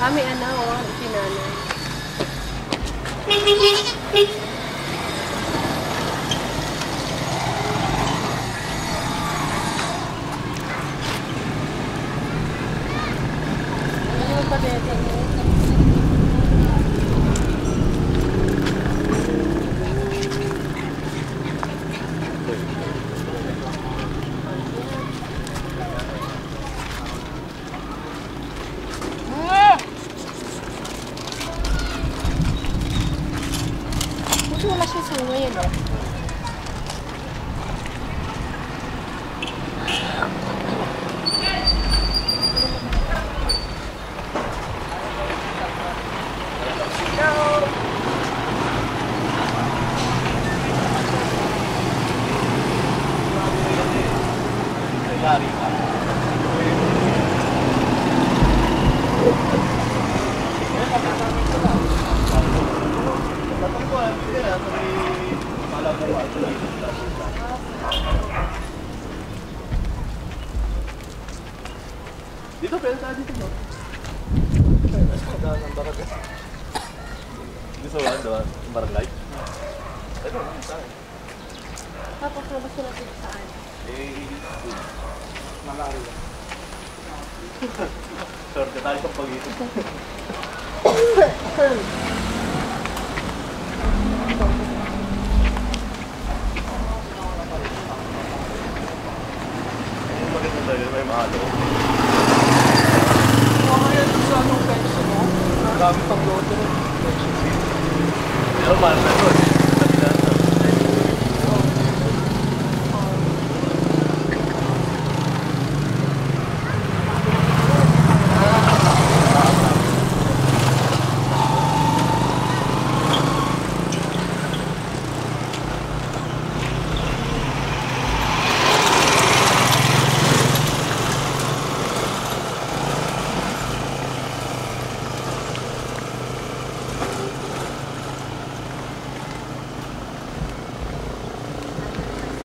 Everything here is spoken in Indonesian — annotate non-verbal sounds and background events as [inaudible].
Kami ano, oh, sinanay. 我去他妈现场了。Malabuhan. Dito, pwede tayo dito, no? Daan ng barangay. Gusto mo ba doon? Ang barangay? Ito, ano tayo? Tapos labas na natin saan? Eh, malari. [laughs] Sorte tayo sa pag-ibig. Maganda tayo, may mahalo. Mamaya dun sa anong pension mo, marami pang loto rin. Pension. Pero mahal na